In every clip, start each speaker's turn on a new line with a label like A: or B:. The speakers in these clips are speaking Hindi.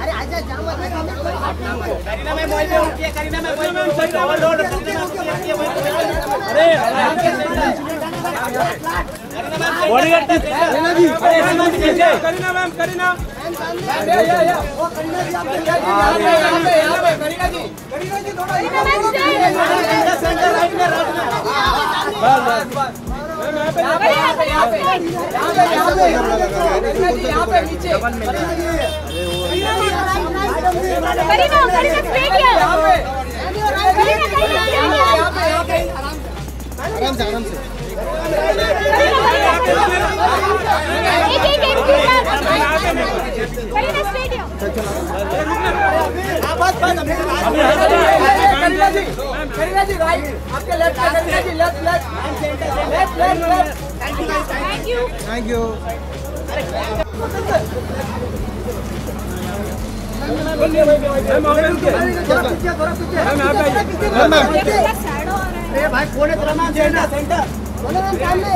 A: अरे आजा जाम
B: करीना मैम वहीं पे उठती है करीना मैम वहीं पे उठती है मैम है पे अरे bodyguard Kareena ji Kareena ma'am Kareena ma'am Kareena
A: वो करीना जी आप
B: करीना जी करीना जी थोड़ा सेंटर राइट में राइट में बस बस यहाँ पे यहाँ पे यहाँ पे यहाँ पे यहाँ पे करीना जी यहाँ पे नीचे
C: करीना करीना स्ट्रेट
B: यहाँ
C: यहाँ
B: पे
C: करीना करीना
B: यहाँ पे यहाँ पे
A: आराम से आराम से
C: एक एक एक करीना स्ट्रेट यहाँ
B: करीना जी राइट आपके लेफ़्ट पे Kareena ji left left left left left
C: thank you
A: thank you
C: हो
A: भाई कौन है तेरा नाम सेंटर सेंटर बोलो मैम सामने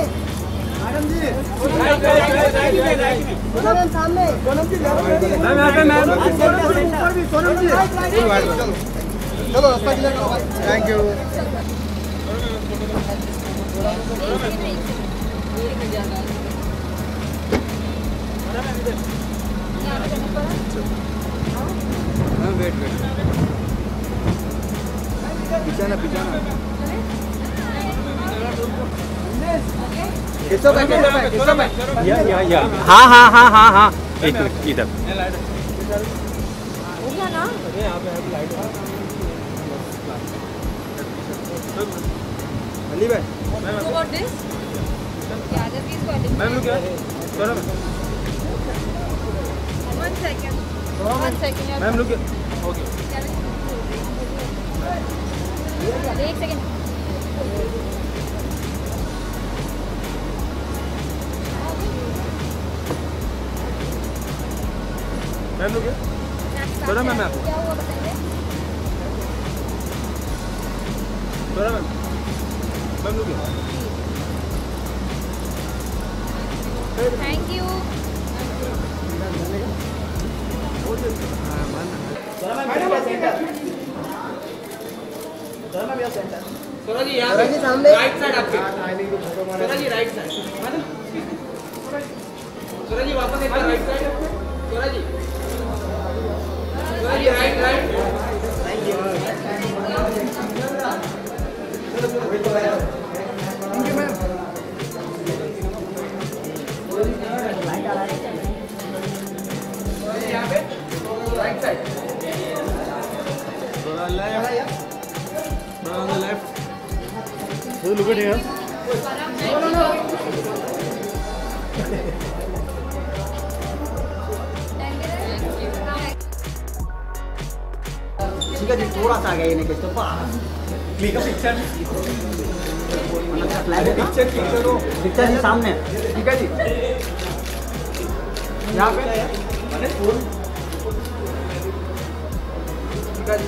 A: मैडम जी मैम सामने सोनम जी मैम यहाँ पे मैम ऊपर भी सोनम जी चलो रास्ता क्लियर करो थैंक यू वेट वेट पिछाना पिछाना
D: हाँ हाँ हाँ हाँ हाँ एक मिनट इधर
C: हो
A: अली भाई.
D: मैम क्या
C: One second. One second. एक
D: मैम लोग थोड़ा मैम आप थोड़ा मैम मैम लोग
C: थैंक यू
B: सोना जी यहाँ
A: सामने।
B: राइट साइड आपके। जी राइट साइड सोना जी वापस एक राइट साइड जी सोना जी राइट राइट यहाँ पे
A: ठीक है जी थोड़ा सा आगे इन्हें तो बस
B: पिक्चर
A: पिक्चर
B: क्लिक
A: पिक्चर जी सामने
B: ठीक है जी यहाँ पे ठीक है जी